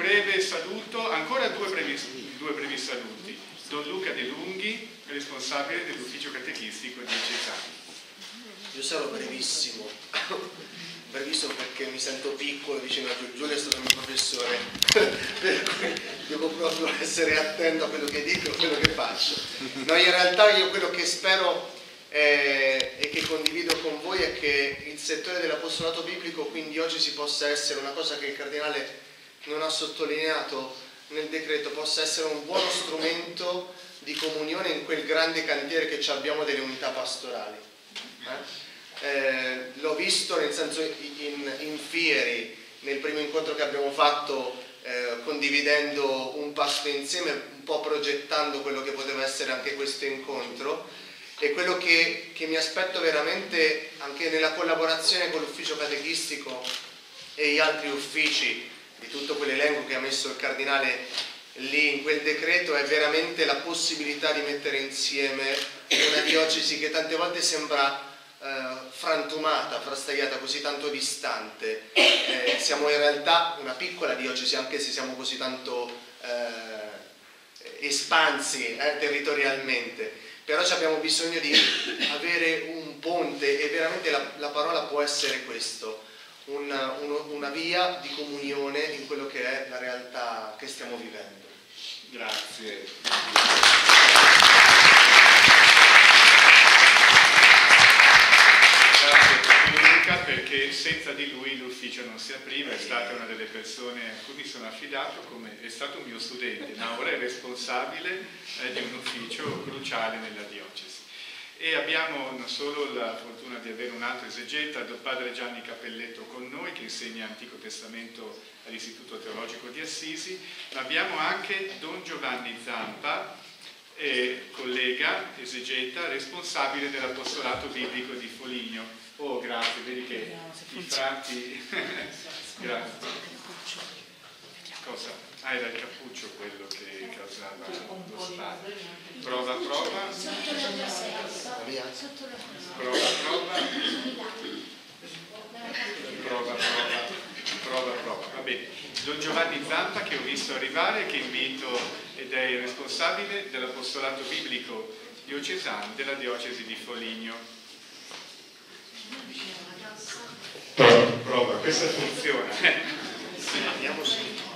breve saluto, ancora due brevi, due brevi saluti. Don Luca De Lunghi, responsabile dell'ufficio catechistico di Cesano. Io sarò brevissimo, brevissimo perché mi sento piccolo vicino a Giulio, è stato il mio professore, per cui devo proprio essere attento a quello che dico, a quello che faccio. No, in realtà io quello che spero eh, e che condivido con voi è che il settore dell'apostolato biblico quindi oggi si possa essere una cosa che il cardinale non ha sottolineato nel decreto, possa essere un buono strumento di comunione in quel grande cantiere che abbiamo delle unità pastorali. Eh? Eh, l'ho visto nel senso in, in, Fieri, nel primo incontro che abbiamo fatto eh, condividendo un pasto insieme, un po' progettando quello che poteva essere anche questo incontro e quello che, che mi aspetto veramente anche nella collaborazione con l'ufficio catechistico e gli altri uffici di tutto quell'elenco che ha messo il cardinale lì in quel decreto è veramente la possibilità di mettere insieme una diocesi che tante volte sembra eh, frantumata, frastagliata, così tanto distante. Eh, siamo in realtà una piccola diocesi, anche se siamo così tanto eh, espansi eh, territorialmente, però abbiamo bisogno di avere un ponte e veramente la, la parola può essere questo una, uno, una via di comunione in quello che è la realtà che stiamo vivendo. Grazie. perché senza di lui l'ufficio non si apriva, è stata una delle persone a cui mi sono affidato, come, è stato un mio studente, ma ora è responsabile eh, di un ufficio cruciale nella diocesi e abbiamo non solo la fortuna di avere un altro esegeta, il padre Gianni Cappelletto con noi che insegna Antico Testamento all'Istituto Teologico di Assisi, ma abbiamo anche Don Giovanni Zampa, eh, collega, esegeta, responsabile dell'apostolato biblico di Foligno. Oh, grazie, vedi che i frati... grazie. Cosa? Ah, era il cappuccio quello che causava lo stato. Prova, prova. Prova, prova. Prova, prova. Prova, prova. Va bene. Don Giovanni Zampa che ho visto arrivare, che invito ed è il responsabile dell'apostolato biblico diocesano della diocesi di Foligno. Prova, prova. questa funziona. Andiamo subito.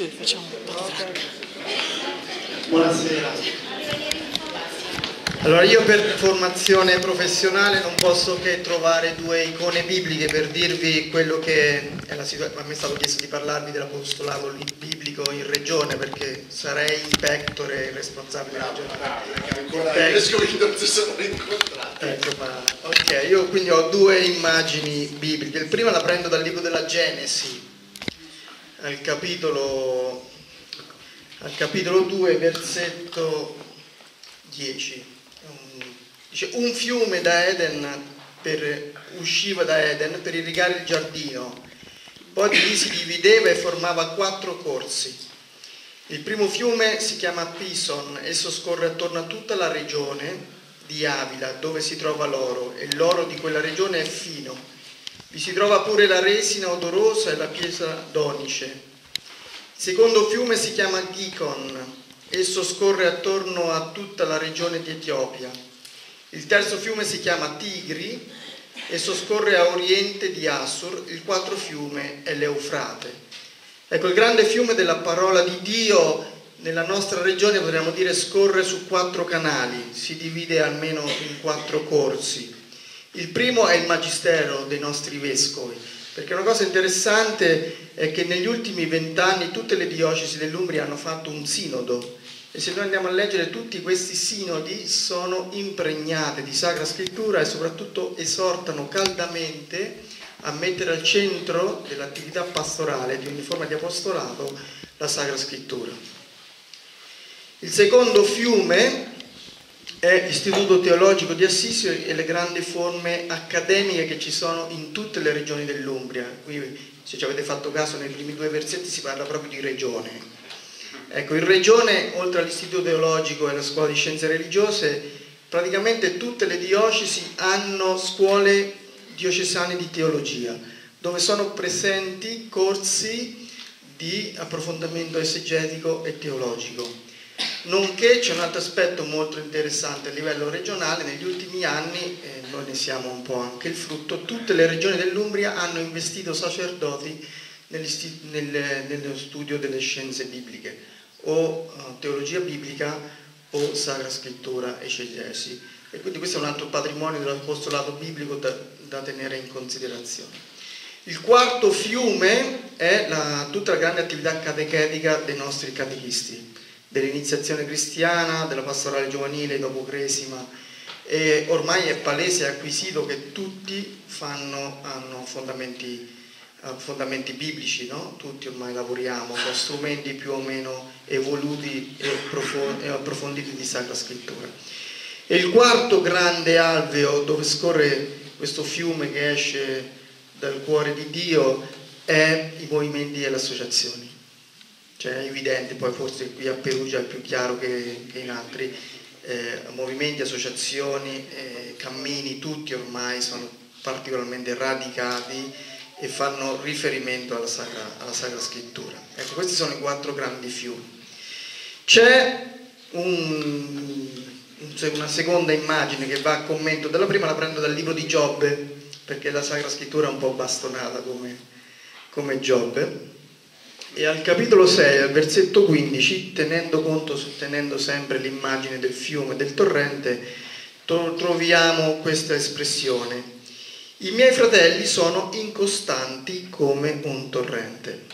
Rischio che facciamo un po' di Buonasera. Allora io per formazione professionale non posso che trovare due icone bibliche per dirvi quello che è la situazione. A me è stato chiesto di parlarvi dell'apostolato biblico in regione perché sarei pectore responsabile della regione. Vescovi non si sono incontrati. Ecco, ma, ok, io quindi ho due immagini bibliche. Il prima la prendo dal libro della Genesi, al capitolo, al capitolo 2, versetto 10. Dice, un fiume da Eden per, usciva da Eden per irrigare il giardino, poi lì si divideva e formava quattro corsi. Il primo fiume si chiama Pison, esso scorre attorno a tutta la regione di Avila, dove si trova l'oro, e l'oro di quella regione è fino. Vi si trova pure la resina odorosa e la pietra donice. Il secondo fiume si chiama Gikon, esso scorre attorno a tutta la regione di Etiopia. Il terzo fiume si chiama Tigri e soscorre a oriente di Assur, il quarto fiume è l'Eufrate. Ecco, il grande fiume della parola di Dio nella nostra regione potremmo dire scorre su quattro canali, si divide almeno in quattro corsi. Il primo è il magistero dei nostri vescovi, perché una cosa interessante è che negli ultimi vent'anni tutte le diocesi dell'Umbria hanno fatto un sinodo e se noi andiamo a leggere tutti questi sinodi sono impregnate di Sacra Scrittura e soprattutto esortano caldamente a mettere al centro dell'attività pastorale di ogni forma di apostolato la Sacra Scrittura. Il secondo fiume è l'Istituto Teologico di Assisi e le grandi forme accademiche che ci sono in tutte le regioni dell'Umbria. Qui, se ci avete fatto caso, nei primi due versetti si parla proprio di regione Ecco, in regione, oltre all'Istituto Teologico e alla Scuola di Scienze Religiose, praticamente tutte le diocesi hanno scuole diocesane di teologia, dove sono presenti corsi di approfondimento esegetico e teologico. Nonché c'è un altro aspetto molto interessante a livello regionale, negli ultimi anni, e noi ne siamo un po' anche il frutto, tutte le regioni dell'Umbria hanno investito sacerdoti nello studio delle scienze bibliche, o uh, teologia biblica o sacra scrittura esegesi. E quindi questo è un altro patrimonio dell'apostolato biblico da, da tenere in considerazione. Il quarto fiume è la, tutta la grande attività catechetica dei nostri catechisti dell'iniziazione cristiana, della pastorale giovanile dopo Cresima e ormai è palese e acquisito che tutti fanno, hanno fondamenti, eh, fondamenti biblici, no? tutti ormai lavoriamo con strumenti più o meno evoluti e approfonditi di Sacra Scrittura. E il quarto grande alveo dove scorre questo fiume che esce dal cuore di Dio è i movimenti e le associazioni cioè è evidente, poi forse qui a Perugia è più chiaro che, che in altri, eh, movimenti, associazioni, eh, cammini, tutti ormai sono particolarmente radicati e fanno riferimento alla Sacra, alla Sacra Scrittura. Ecco, questi sono i quattro grandi fiumi. C'è un, una seconda immagine che va a commento della prima, la prendo dal libro di Giobbe, perché la Sacra Scrittura è un po' bastonata come, come Giobbe. E al capitolo 6, al versetto 15, tenendo conto, tenendo sempre l'immagine del fiume, del torrente, troviamo questa espressione. I miei fratelli sono incostanti come un torrente.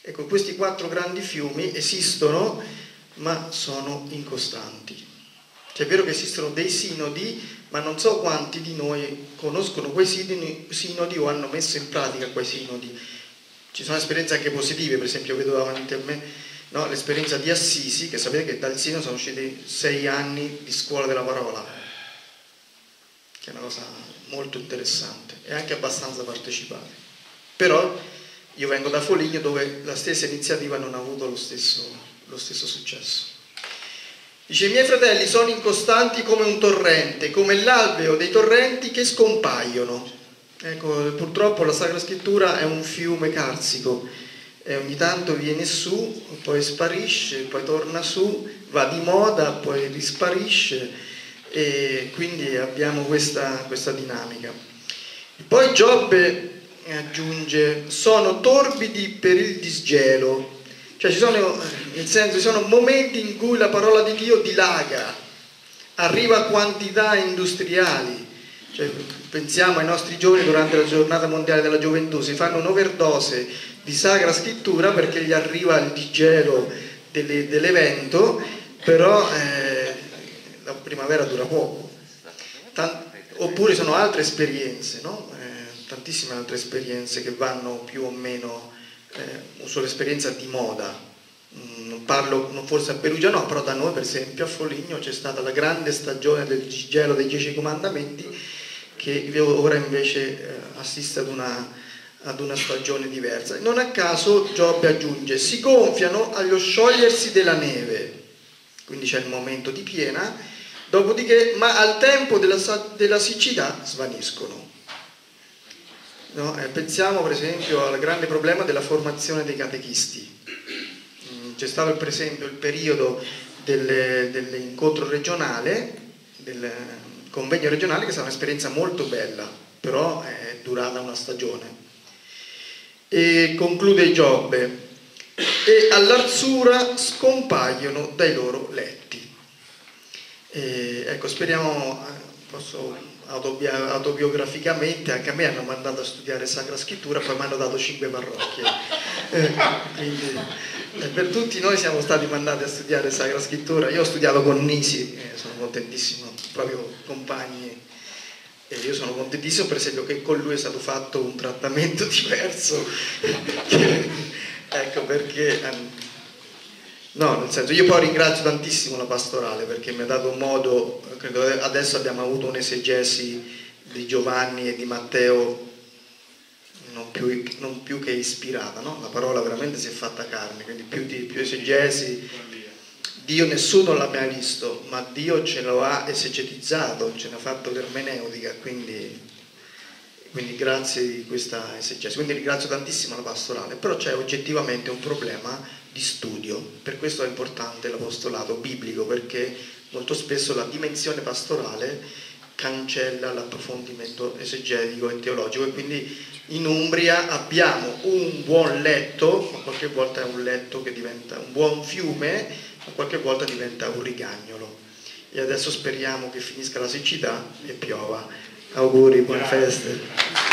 Ecco, questi quattro grandi fiumi esistono, ma sono incostanti. Cioè è vero che esistono dei sinodi, ma non so quanti di noi conoscono quei sinodi o hanno messo in pratica quei sinodi ci sono esperienze anche positive, per esempio vedo davanti a me no, l'esperienza di Assisi, che sapete che dal Sino sono usciti sei anni di scuola della parola, che è una cosa molto interessante e anche abbastanza partecipata. Però io vengo da Foligno dove la stessa iniziativa non ha avuto lo stesso, lo stesso successo. Dice, i miei fratelli sono incostanti come un torrente, come l'alveo dei torrenti che scompaiono. Ecco, purtroppo la Sacra Scrittura è un fiume carsico. E ogni tanto viene su, poi sparisce, poi torna su, va di moda, poi risparisce e quindi abbiamo questa, questa dinamica. Poi Giobbe aggiunge, sono torbidi per il disgelo, cioè ci sono, nel senso, ci sono momenti in cui la parola di Dio dilaga, arriva a quantità industriali, cioè, pensiamo ai nostri giovani durante la giornata mondiale della gioventù, si fanno un'overdose di sacra scrittura perché gli arriva il digero delle, dell'evento, però eh, la primavera dura poco. Tant- oppure sono altre esperienze, no? eh, tantissime altre esperienze che vanno più o meno eh, sull'esperienza di moda. Mm, non parlo forse a Perugia no, però da noi per esempio a Foligno c'è stata la grande stagione del gelo dei Dieci Comandamenti che ora invece eh, assiste ad una, ad una stagione diversa. Non a caso Giobbe aggiunge, si gonfiano allo sciogliersi della neve, quindi c'è il momento di piena, dopodiché, ma al tempo della, della siccità svaniscono. No? Eh, pensiamo per esempio al grande problema della formazione dei catechisti. Mm, c'è stato per esempio il periodo dell'incontro regionale, del, convegno regionale che stata un'esperienza molto bella, però è durata una stagione. E conclude Giobbe, e all'arzura scompaiono dai loro letti. E, ecco, speriamo, eh, posso autobiograficamente, anche a me hanno mandato a studiare Sacra Scrittura, poi mi hanno dato cinque parrocchie. Eh, quindi, per tutti noi siamo stati mandati a studiare Sacra Scrittura. Io ho studiato con Nisi, sono contentissimo proprio compagni. E io sono contentissimo per esempio che con lui è stato fatto un trattamento diverso. ecco perché... Ehm, no, nel senso, io poi ringrazio tantissimo la pastorale perché mi ha dato modo, adesso abbiamo avuto un'esegesi di Giovanni e di Matteo non più, non più che ispirata, no? la parola veramente si è fatta carne, quindi più, di, più esegesi Dio nessuno l'ha mai visto, ma Dio ce lo ha esegetizzato, ce ne ha fatto l'ermeneutica, quindi, quindi grazie di questa esegesi. Quindi ringrazio tantissimo la pastorale, però c'è oggettivamente un problema di studio, per questo è importante l'apostolato biblico, perché molto spesso la dimensione pastorale cancella l'approfondimento esegetico e teologico e quindi in Umbria abbiamo un buon letto, ma qualche volta è un letto che diventa un buon fiume, ma qualche volta diventa un rigagnolo. E adesso speriamo che finisca la siccità e piova. Auguri, buone feste.